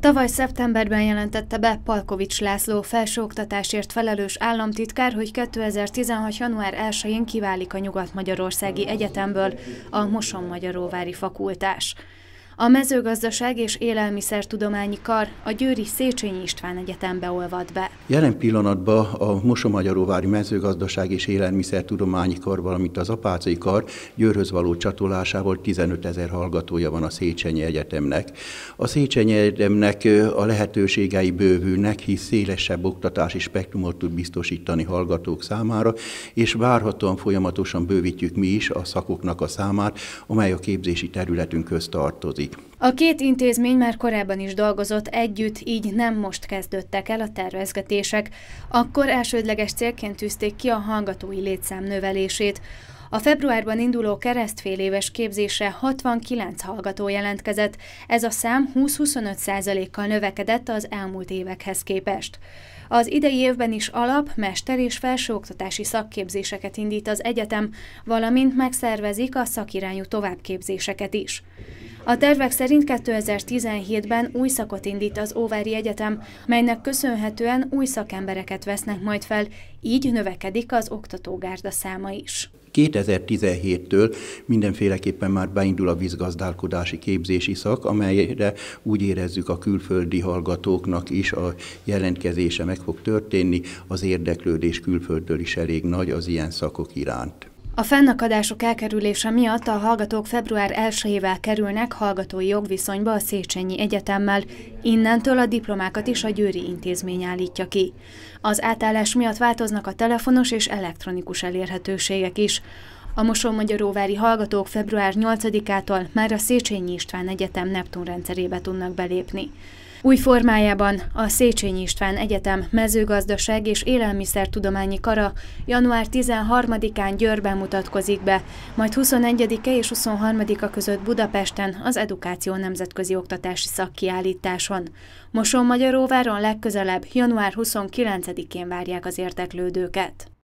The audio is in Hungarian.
Tavaly szeptemberben jelentette be Palkovics László felsőoktatásért felelős államtitkár, hogy 2016. január 1-én kiválik a Nyugat-Magyarországi Egyetemből a Moson-Magyaróvári fakultás. A mezőgazdaság és élelmiszertudományi kar a Győri Széchenyi István Egyetembe olvad be. Jelen pillanatban a Mosomagyaróvári mezőgazdaság és élelmiszertudományi kar, valamint az apácai kar Győrhöz való csatolásával 15 ezer hallgatója van a Széchenyi Egyetemnek. A Széchenyi Egyetemnek a lehetőségei bővülnek, hisz szélesebb oktatási spektrumot tud biztosítani hallgatók számára, és várhatóan folyamatosan bővítjük mi is a szakoknak a számát, amely a képzési területünkhöz tartozik. A két intézmény már korábban is dolgozott együtt, így nem most kezdődtek el a tervezgetések. Akkor elsődleges célként tűzték ki a hallgatói létszám növelését. A februárban induló keresztfél éves képzésre 69 hallgató jelentkezett, ez a szám 20-25 százalékkal növekedett az elmúlt évekhez képest. Az idei évben is alap, mester és felsőoktatási szakképzéseket indít az egyetem, valamint megszervezik a szakirányú továbbképzéseket is. A tervek szerint 2017-ben új szakot indít az Óvári Egyetem, melynek köszönhetően új szakembereket vesznek majd fel, így növekedik az oktatógárda száma is. 2017-től mindenféleképpen már beindul a vízgazdálkodási képzési szak, amelyre úgy érezzük a külföldi hallgatóknak is a jelentkezése meg fog történni, az érdeklődés külföldről is elég nagy az ilyen szakok iránt. A fennakadások elkerülése miatt a hallgatók február 1-ével kerülnek hallgatói jogviszonyba a Széchenyi Egyetemmel, innentől a diplomákat is a Győri Intézmény állítja ki. Az átállás miatt változnak a telefonos és elektronikus elérhetőségek is. A Moson-Magyaróvári hallgatók február 8-ától már a Széchenyi István Egyetem Neptun rendszerébe tudnak belépni. Új formájában a Széchenyi István Egyetem mezőgazdaság és élelmiszertudományi kara január 13-án Győrben mutatkozik be, majd 21-e és 23-a között Budapesten az Edukáció Nemzetközi Oktatási Szakkiállításon. Moson Magyaróváron legközelebb január 29-én várják az érteklődőket.